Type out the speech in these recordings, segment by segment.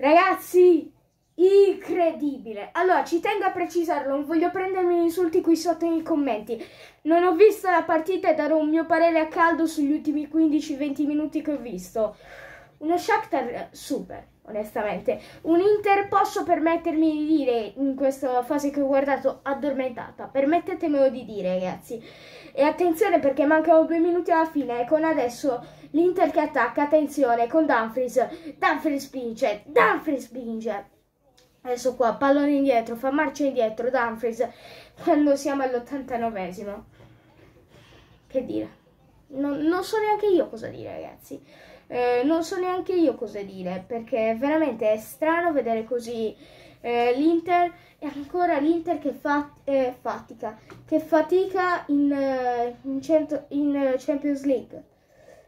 Ragazzi, incredibile. Allora, ci tengo a precisarlo, non voglio prendermi insulti qui sotto nei commenti. Non ho visto la partita e darò un mio parere a caldo sugli ultimi 15-20 minuti che ho visto. Uno Shakhtar super, onestamente. Un Inter posso permettermi di dire, in questa fase che ho guardato, addormentata. Permettetemelo di dire, ragazzi. E attenzione perché mancano due minuti alla fine e con adesso l'Inter che attacca, attenzione, con Dumfries. Dumfries spinge, Dumfries spinge. Adesso qua, pallone indietro, fa marcia indietro, Dumfries, quando siamo all'89esimo. Che dire? Non, non so neanche io cosa dire, ragazzi. Eh, non so neanche io cosa dire, perché veramente è strano vedere così eh, l'Inter e ancora l'Inter che fa, eh, fatica, che fatica in, eh, in, cento, in Champions League.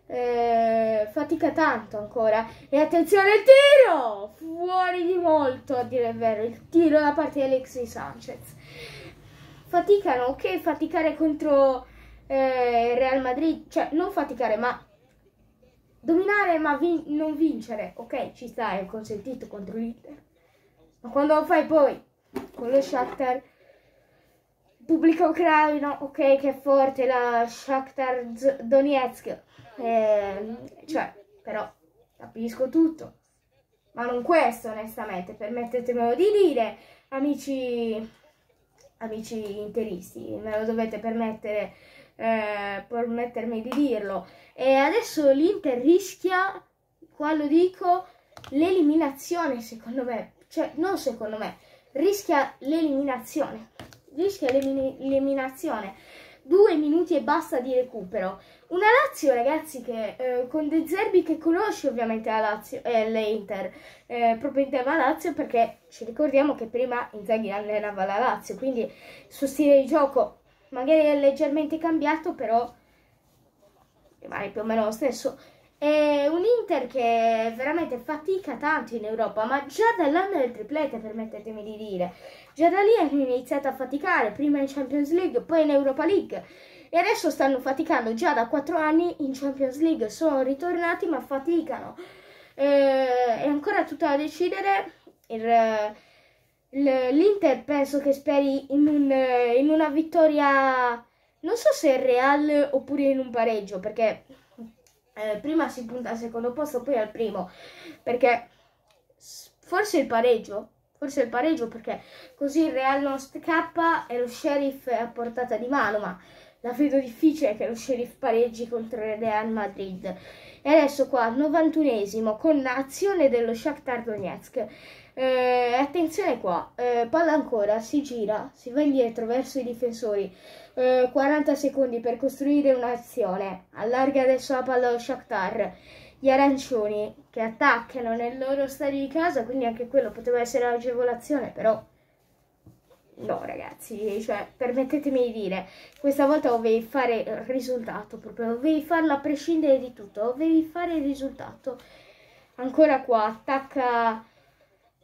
Eh, fatica tanto ancora. E attenzione il tiro! Fuori di molto a dire il vero il tiro da parte di Alexis Sanchez. Faticano ok faticare contro eh, Real Madrid cioè non faticare ma dominare ma vin non vincere, ok, ci sta, è consentito contro l'Inter. Ma quando lo fai poi con lo Shakhtar, pubblico ucraino, ok, che è forte la Shakhtar Donetsk, eh, cioè, però capisco tutto. Ma non questo, onestamente, permettetemelo di dire, amici, amici interisti, me lo dovete permettere eh, permettermi di dirlo. E adesso l'Inter rischia, qua lo dico, l'eliminazione secondo me, cioè non secondo me, rischia l'eliminazione, rischia l'eliminazione. Due minuti e basta di recupero. Una Lazio, ragazzi, che eh, con De Zerbi che conosce ovviamente la Lazio eh, l'Inter, eh, proprio in tema Lazio, perché ci ricordiamo che prima Inzaghi allenava la Lazio, quindi il suo stile di gioco magari è leggermente cambiato, però rimane più o meno lo stesso. È un Inter che veramente fatica tanto in Europa, ma già dall'anno del triplete, permettetemi di dire. Già da lì hanno iniziato a faticare, prima in Champions League, poi in Europa League. E adesso stanno faticando già da 4 anni in Champions League. Sono ritornati, ma faticano. Eh, è ancora tutto da decidere. Il, l'Inter penso che speri in, un, in, una vittoria, non so se Real oppure in un pareggio, perché eh, prima si punta al secondo posto, poi al primo, perché forse il pareggio, forse il pareggio perché così il Real non scappa e lo Sheriff è a portata di mano, ma la vedo difficile che lo Sheriff pareggi contro il Real Madrid. E adesso qua, 91esimo, con azione dello Shakhtar Donetsk. Eh, attenzione qua, eh, palla ancora, si gira, si va indietro verso i difensori. Eh, 40 secondi per costruire un'azione. Allarga adesso la palla allo Shakhtar. Gli arancioni che attaccano nel loro stadio di casa, quindi anche quello poteva essere l'agevolazione, però no ragazzi, cioè permettetemi di dire, questa volta dovevi fare il risultato, proprio dovevi farlo a prescindere di tutto, dovevi fare il risultato. Ancora qua, attacca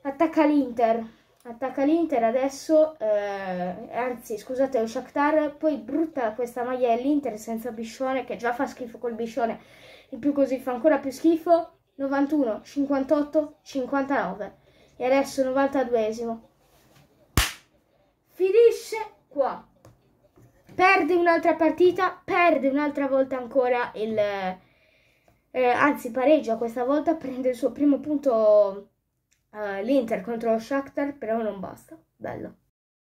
attacca l'Inter attacca l'Inter adesso eh, anzi scusate lo Shakhtar poi brutta questa maglia dell'Inter senza biscione che già fa schifo col biscione in più così fa ancora più schifo 91 58 59 e adesso 92esimo finisce qua perde un'altra partita perde un'altra volta ancora il eh, anzi pareggia questa volta prende il suo primo punto uh, l'Inter contro lo Shakhtar, però non basta. Bello.